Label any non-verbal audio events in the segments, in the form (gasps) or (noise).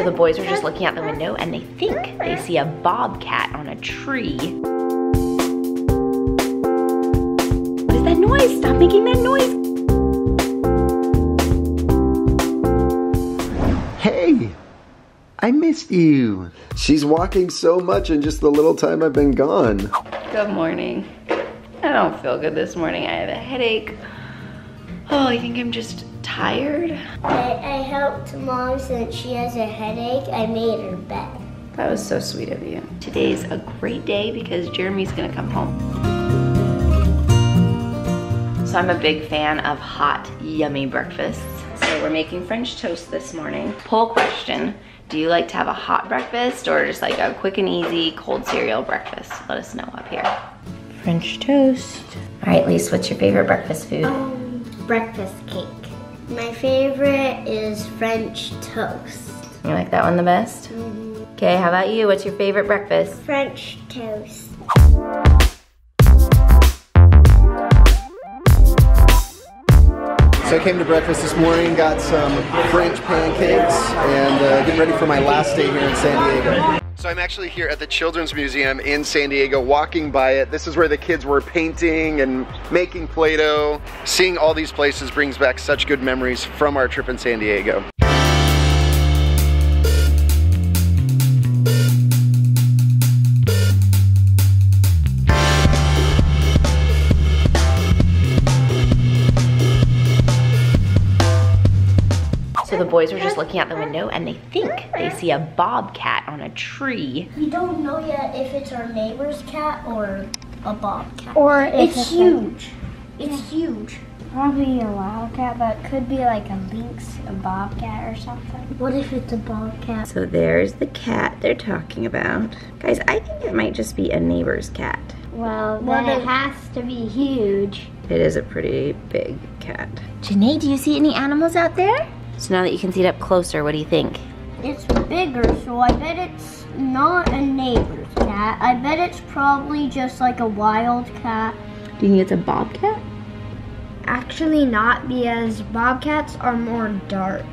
So the boys are just looking out the window and they think they see a bobcat on a tree. What is that noise? Stop making that noise. Hey, I missed you. She's walking so much in just the little time I've been gone. Good morning. I don't feel good this morning. I have a headache. Oh, I think I'm just tired. I, I helped mom since she has a headache. I made her bed. That was so sweet of you. Today's a great day because Jeremy's gonna come home. So I'm a big fan of hot, yummy breakfasts. So we're making French toast this morning. Poll question, do you like to have a hot breakfast or just like a quick and easy cold cereal breakfast? Let us know up here. French toast. All right, Lise, what's your favorite breakfast food? Um, breakfast cake. My favorite is French toast. You like that one the best? Okay, how about you? What's your favorite breakfast? French toast. So I came to breakfast this morning, got some French pancakes, and uh, getting ready for my last day here in San Diego. So I'm actually here at the Children's Museum in San Diego, walking by it. This is where the kids were painting and making Play-Doh. Seeing all these places brings back such good memories from our trip in San Diego. The boys were just looking out the window and they think they see a bobcat on a tree. We don't know yet if it's our neighbor's cat or a bobcat. Or if it's, it's a- huge. It's huge. Probably a wildcat, but it could be like a lynx, a bobcat, or something. What if it's a bobcat? So there's the cat they're talking about. Guys, I think it might just be a neighbor's cat. Well, Well, then it it has to be huge. It is a pretty big cat. Janae, do you see any animals out there? So now that you can see it up closer, what do you think? It's bigger, so I bet it's not a neighbor's cat. I bet it's probably just like a wild cat. Do you think it's a bobcat? Actually, not because bobcats are more dark,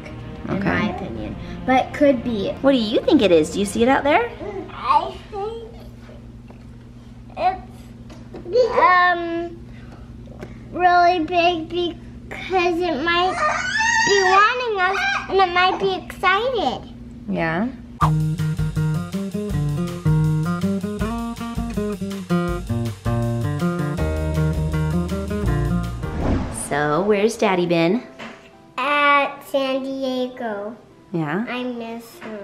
in Okay. my opinion. But it could be. What do you think it is? Do you see it out there? I think it's um really big because it might be wanting us and it might be excited. Yeah. So, where's Daddy been? At San Diego, Yeah. I miss him.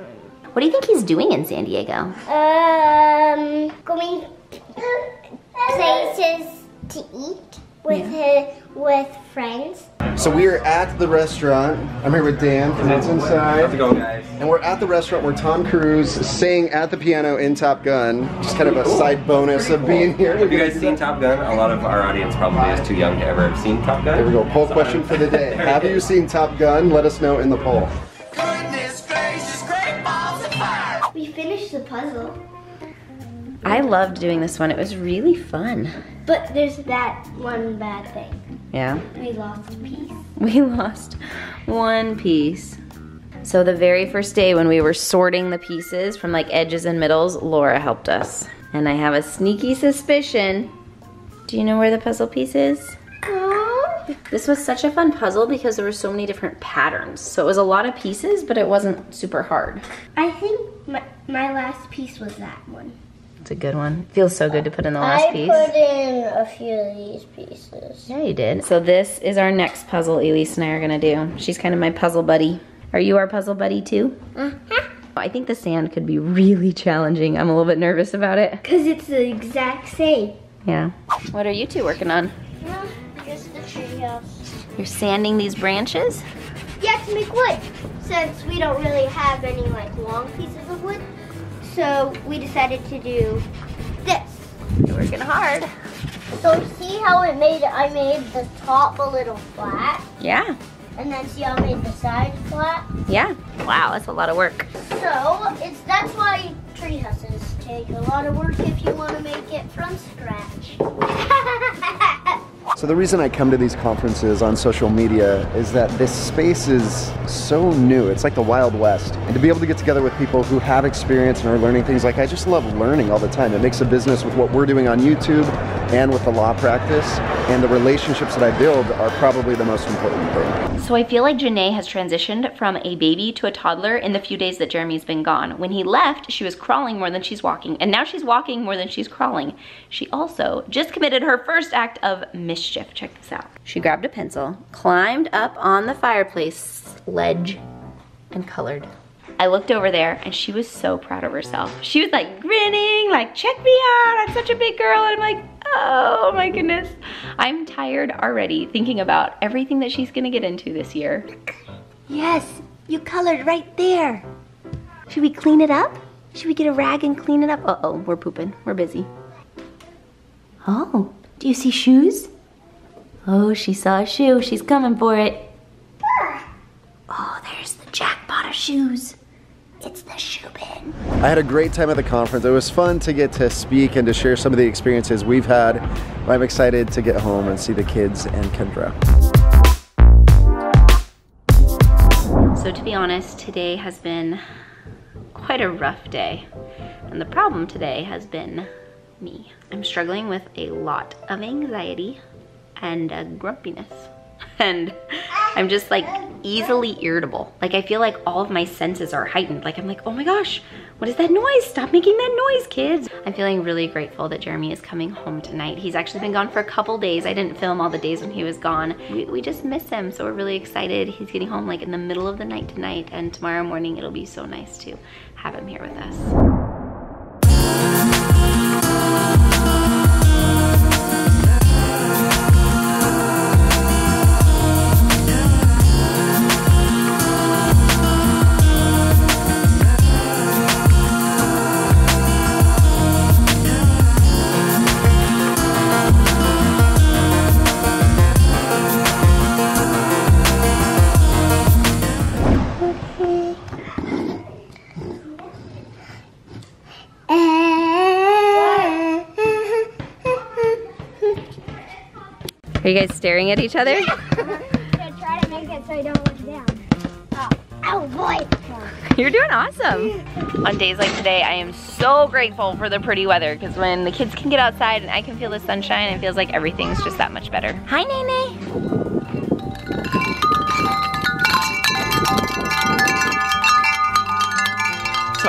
What do you think he's doing in San Diego? Um, going places to eat with his, with friends. So we are at the restaurant. I'm here with Dan from What's Inside. How's it going, guys? And we're at the restaurant where Tom Cruise sang at the piano in Top Gun. Just kind of a side bonus of being here. Have you guys seen Top Gun? A lot of our audience probably is too young to ever have seen Top Gun. Here we go. Poll question for the day. (laughs) Have you seen Top Gun? Let us know in the poll. We finished the puzzle. I loved doing this one. It was really fun. But there's that one bad thing. Yeah. We lost a piece. (laughs) We lost one piece. So the very first day when we were sorting the pieces from like edges and middles, Laura helped us. And I have a sneaky suspicion. Do you know where the puzzle piece is? This was such a fun puzzle because there were so many different patterns. So it was a lot of pieces, but it wasn't super hard. I think my, my last piece was that one. It's a good one. Feels so good to put in the last I piece. put in a few of these pieces. Yeah, you did. So this is our next puzzle Elise and I are gonna do. She's kind of my puzzle buddy. Are you our puzzle buddy too? Uh-huh. I think the sand could be really challenging. I'm a little bit nervous about it. Because it's the exact same. Yeah. What are you two working on? Just the treehouse. You're sanding these branches? Yeah, to make wood. Since we don't really have any like long pieces of wood. So we decided to do this. You're working hard. So see how it made I made the top a little flat Yeah. and then see how I made the sides flat? Yeah. Wow, that's a lot of work. So it's that's why tree houses take a lot of work if you want to make it from scratch. (laughs) So the reason I come to these conferences on social media is that this space is so new. It's like the Wild West. And to be able to get together with people who have experience and are learning things like I just love learning all the time. It makes a business with what we're doing on YouTube and with the law practice. And the relationships that I build are probably the most important thing. So I feel like Janae has transitioned from a baby to a toddler in the few days that Jeremy's been gone. When he left, she was crawling more than she's walking, and now she's walking more than she's crawling. She also just committed her first act of mischief. Check this out. She grabbed a pencil, climbed up on the fireplace ledge, and colored. I looked over there and she was so proud of herself. She was like grinning, like, check me out, I'm such a big girl. And I'm like, oh my goodness. I'm tired already thinking about everything that she's gonna get into this year. Yes, you colored right there. Should we clean it up? Should we get a rag and clean it up? Uh-oh, we're pooping, we're busy. Oh, do you see shoes? Oh, she saw a shoe, she's coming for it. Oh, there's the jackpot of shoes. It's the shoe bin. I had a great time at the conference. It was fun to get to speak and to share some of the experiences we've had. I'm excited to get home and see the kids and Kendra. So to be honest, today has been quite a rough day. And the problem today has been me. I'm struggling with a lot of anxiety and uh, grumpiness. (laughs) And I'm just like easily irritable. Like I feel like all of my senses are heightened. Like I'm like, oh my gosh, what is that noise? Stop making that noise, kids. I'm feeling really grateful that Jeremy is coming home tonight. He's actually been gone for a couple days. I didn't film all the days when he was gone. We, we just miss him, so we're really excited. He's getting home like in the middle of the night tonight, and tomorrow morning it'll be so nice to have him here with us. Are you guys staring at each other? (laughs) try to make it so you don't look down. Oh, oh boy. You're doing awesome. On days like today, I am so grateful for the pretty weather because when the kids can get outside and I can feel the sunshine, it feels like everything's just that much better. Hi, Nene.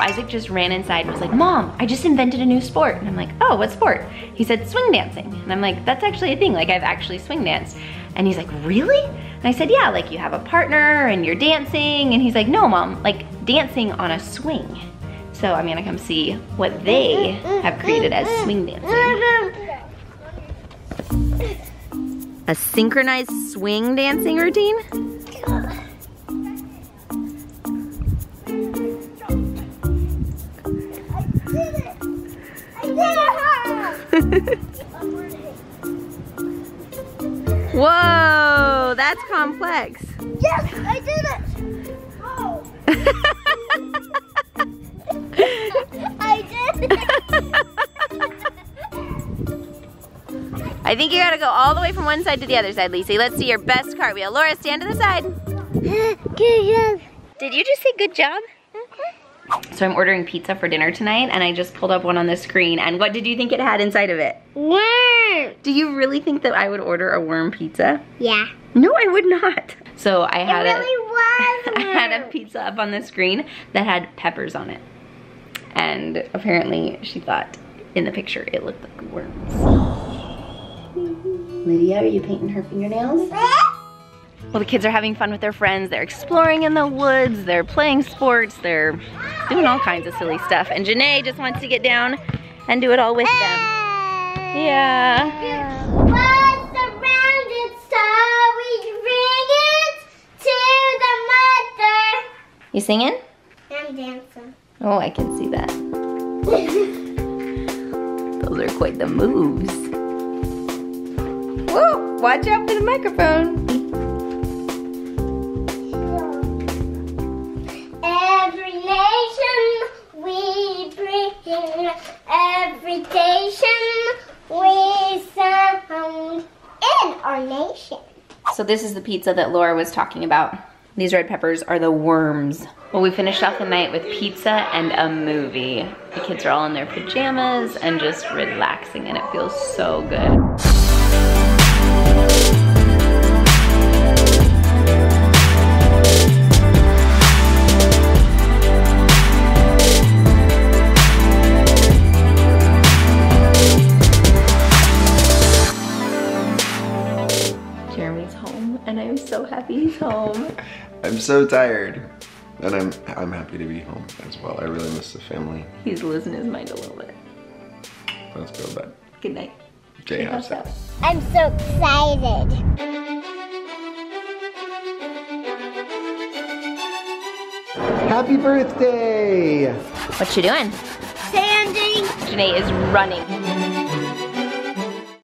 Isaac just ran inside and was like, Mom, I just invented a new sport. And I'm like, oh, what sport? He said swing dancing. And I'm like, that's actually a thing. Like I've actually swing danced. And he's like, really? And I said, yeah, like you have a partner and you're dancing. And he's like, no, Mom, like dancing on a swing. So I'm gonna come see what they have created as swing dancing. A synchronized swing dancing routine? That's complex. Yes, I did it. Oh. I did it. (laughs) I think you gotta go all the way from one side to the other side, Lisa. Let's see your best cartwheel. Laura, stand to the side. (laughs) Good job. Did you just say good job? So I'm ordering pizza for dinner tonight and I just pulled up one on the screen and what did you think it had inside of it? Worm. Do you really think that I would order a worm pizza? Yeah. No, I would not. So I had it really was. (laughs) I had a pizza up on the screen that had peppers on it. And apparently she thought in the picture it looked like worms. (gasps) Lydia, are you painting her fingernails? (laughs) Well, the kids are having fun with their friends. They're exploring in the woods. They're playing sports. They're doing all kinds of silly stuff. And Janae just wants to get down and do it all with them. Yeah. Was around it, so we bring it to the mother. You singing? I'm dancing. Oh, I can see that. Those are quite the moves. Whoa, watch out for the microphone. Every station we sound in our nation. So this is the pizza that Laura was talking about. These red peppers are the worms. Well, we finished off the night with pizza and a movie. The kids are all in their pajamas and just relaxing and it feels so good. I'm so tired. And I'm I'm happy to be home as well. I really miss the family. He's losing his mind a little bit. Let's go to bed. Good night. Jay, how's that? I'm so excited. Happy birthday! What you doing? Sandy. Janae is running.